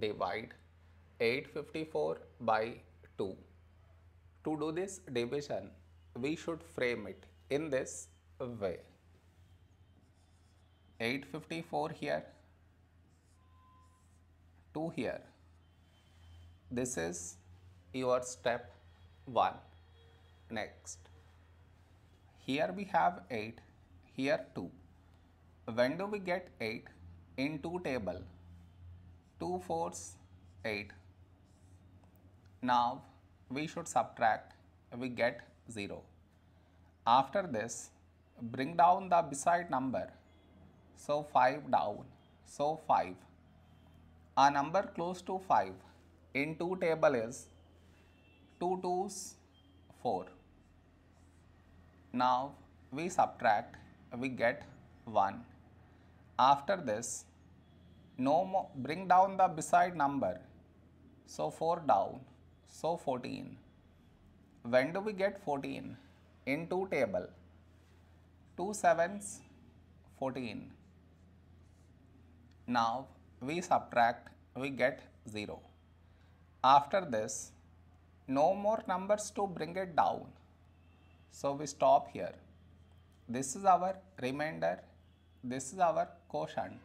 divide 854 by 2. To do this division, we should frame it in this way. 854 here, 2 here. This is your step 1. Next, here we have 8, here 2. When do we get 8? In 2 table, 2 fours 8. Now we should subtract, we get 0. After this, bring down the beside number. So 5 down, so 5. A number close to 5 in 2 table is 2 twos 4. Now we subtract, we get 1. After this, no more, bring down the beside number. So 4 down, so 14. When do we get 14? In 2 table, 2 sevens 14. Now we subtract, we get 0. After this, no more numbers to bring it down. So we stop here. This is our remainder, this is our quotient.